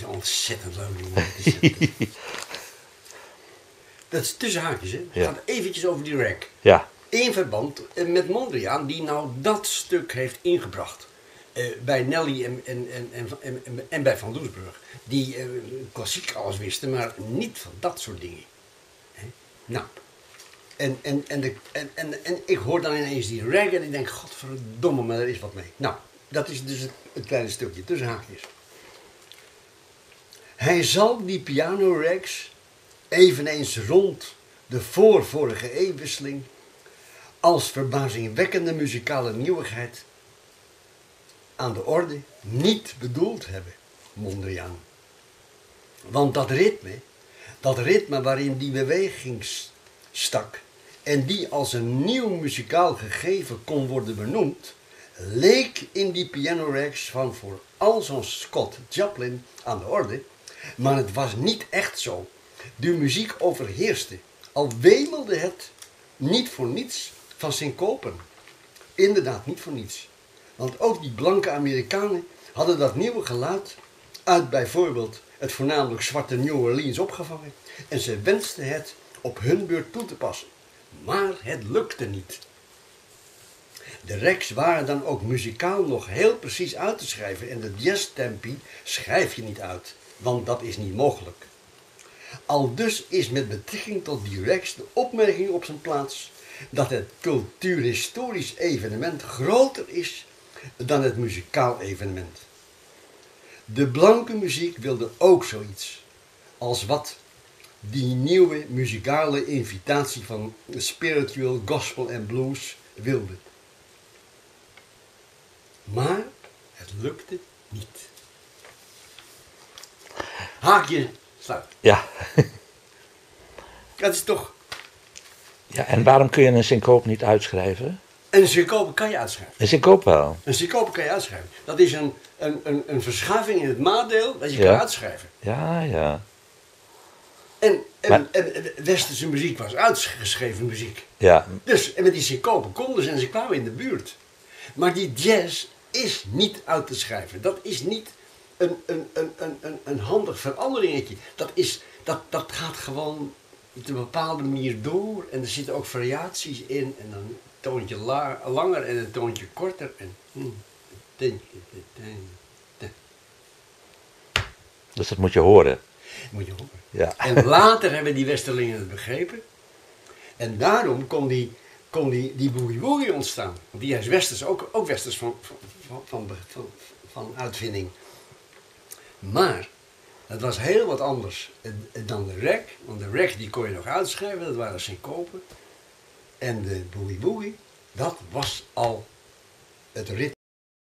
is ontzettend leuk. is- Dat is tussen haakjes, hè. Het Ja. gaat eventjes over die rack. Ja, In verband eh, met Mondriaan, die nou dat stuk heeft ingebracht. Eh, bij Nelly en, en, en, en, en, bij Van Doesburg. Die eh, klassiek alles wisten, maar niet van dat soort dingen. Hè? Nou, en, en, en, de, en, en, en ik hoor dan ineens die rag en ik denk, godverdomme, maar er is wat mee. Nou, dat is dus het, het kleine stukje, tussen haakjes. Hij zal die piano rags eveneens rond de voorvorige eeuwwisseling als verbazingwekkende muzikale nieuwigheid aan de orde niet bedoeld hebben, Mondriaan. Want dat ritme, dat ritme waarin die beweging stak en die als een nieuw muzikaal gegeven kon worden benoemd, leek in die piano rags van vooral zo'n Scott Joplin aan de orde, maar het was niet echt zo. De muziek overheerste, al wemelde het niet voor niets van syncopen. Inderdaad, niet voor niets. Want ook die blanke Amerikanen hadden dat nieuwe geluid uit bijvoorbeeld het voornamelijk zwarte New Orleans opgevangen en ze wensten het op hun beurt toe te passen. Maar het lukte niet. De recs waren dan ook muzikaal nog heel precies uit te schrijven en de jazztempi schrijf je niet uit, want dat is niet mogelijk. Al dus is met betrekking tot recs de opmerking op zijn plaats dat het cultuurhistorisch evenement groter is dan het muzikaal evenement. De blanke muziek wilde ook zoiets als wat die nieuwe muzikale invitatie van spiritual gospel en blues wilde. Maar het lukte niet. Haakje sluit. ja. Dat is toch. ja. En waarom kun je een syncoop niet uitschrijven? En een syncope kan je uitschrijven. Een syncoop wel. Een syncope kan je uitschrijven. Dat is een, een, een, een verschuiving in het maatdeel dat je Ja. kan uitschrijven. Ja, ja. En, en, Maar- en, en westerse muziek was uitgeschreven muziek. Ja, Dus en met die syncopen konden ze en ze kwamen in de buurt. Maar die jazz is niet uit te schrijven. Dat is niet een, een, een, een, een, handig veranderingetje. Dat, is, dat, dat gaat gewoon op een bepaalde manier door. En er zitten ook variaties in. En dan een toontje la- langer en een toontje korter. En, hmm, dus dat moet je horen. Moet je horen. Ja. En later hebben die Westerlingen het begrepen. En daarom kon die, kon die, die boogie woogie ontstaan. Want die is westers, ook, ook westers van, van, van, van, van, van uitvinding. Maar het was heel wat anders dan de rek. Want de rek die kon je nog uitschrijven, dat waren syncopen. En de boogie woogie, dat was al het ritme.